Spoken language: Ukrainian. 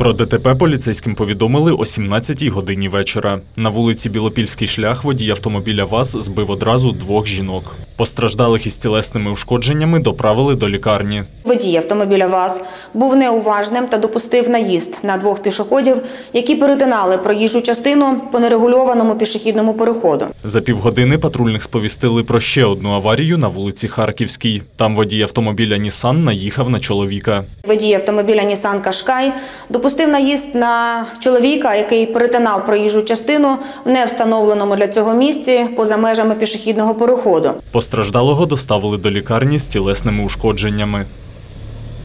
Про ДТП поліцейським повідомили о 17-й годині вечора. На вулиці Білопільський шлях водій автомобіля ВАЗ збив одразу двох жінок. Постраждалих із тілесними ушкодженнями доправили до лікарні. Водій автомобіля ВАЗ був неуважним та допустив наїзд на двох пішоходів, які перетинали проїжджу частину по нерегульованому пішохідному переходу. За півгодини патрульних сповістили про ще одну аварію на вулиці Харківській. Там водій автомобіля Нісан наїхав на чоловіка. Водій автомобіля Нісан Кашкай допустив наїзд на чоловіка, який перетинав проїжджу частину в невстановленому для цього місці поза межами пішохідного переходу. Постраждалого доставили до лікарні з тілесними ушкодженнями.